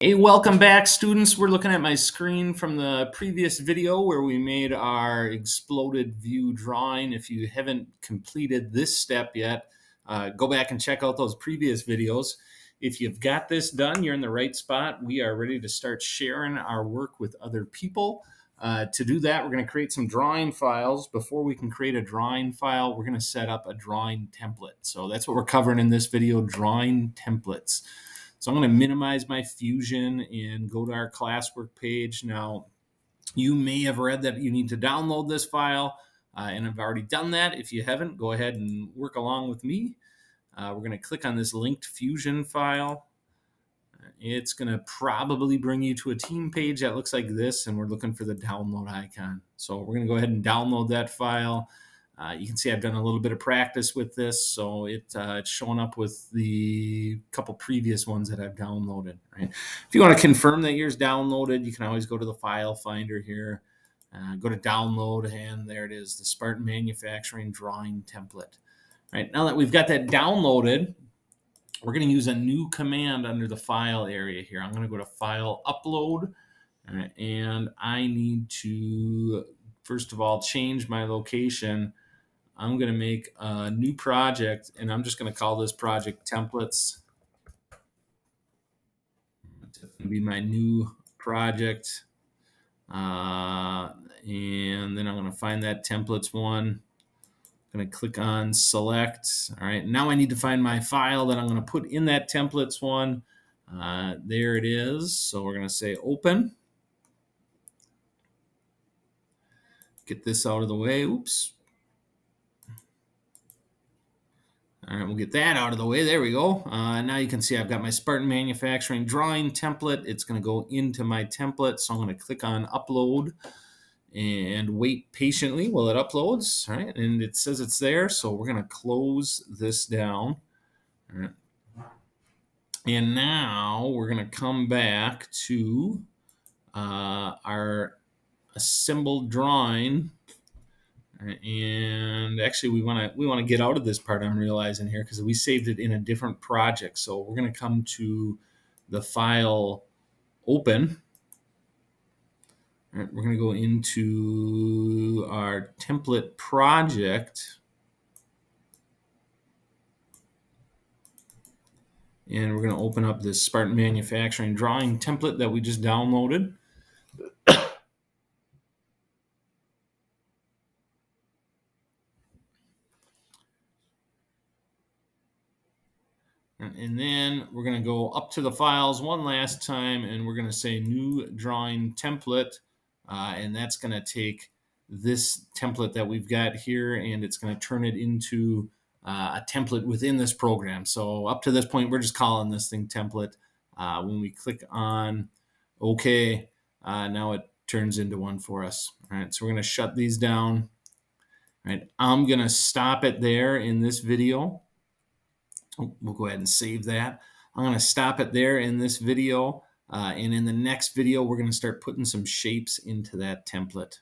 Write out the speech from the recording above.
Hey, welcome back students. We're looking at my screen from the previous video where we made our exploded view drawing. If you haven't completed this step yet, uh, go back and check out those previous videos. If you've got this done, you're in the right spot. We are ready to start sharing our work with other people. Uh, to do that, we're going to create some drawing files. Before we can create a drawing file, we're going to set up a drawing template. So that's what we're covering in this video, drawing templates. So I'm going to minimize my Fusion and go to our classwork page. Now, you may have read that you need to download this file, uh, and I've already done that. If you haven't, go ahead and work along with me. Uh, we're going to click on this linked Fusion file. It's going to probably bring you to a team page that looks like this, and we're looking for the download icon. So we're going to go ahead and download that file. Uh, you can see I've done a little bit of practice with this, so it, uh, it's showing up with the couple previous ones that I've downloaded. Right? If you want to confirm that yours downloaded, you can always go to the file finder here, uh, go to download, and there it is, the Spartan Manufacturing Drawing Template. Right now that we've got that downloaded, we're going to use a new command under the file area here. I'm going to go to File Upload, and I need to first of all change my location I'm going to make a new project and I'm just going to call this project templates. It's going to be my new project. Uh, and then I'm going to find that templates one. I'm going to click on select. All right, now I need to find my file that I'm going to put in that templates one. Uh, there it is. So we're going to say open. Get this out of the way. Oops. All right, we'll get that out of the way. There we go. Uh, now you can see I've got my Spartan Manufacturing drawing template. It's going to go into my template. So I'm going to click on upload and wait patiently while it uploads. All right, and it says it's there. So we're going to close this down. All right. And now we're going to come back to uh, our assembled drawing and actually we want to we want to get out of this part i'm realizing here because we saved it in a different project. So we're going to come to the file open. Right, we're going to go into our template project. And we're going to open up this Spartan manufacturing drawing template that we just downloaded And then we're going to go up to the files one last time and we're going to say new drawing template. Uh, and that's going to take this template that we've got here and it's going to turn it into uh, a template within this program. So up to this point, we're just calling this thing template. Uh, when we click on OK, uh, now it turns into one for us. All right, so we're going to shut these down. All right, I'm going to stop it there in this video. We'll go ahead and save that. I'm going to stop it there in this video. Uh, and in the next video, we're going to start putting some shapes into that template.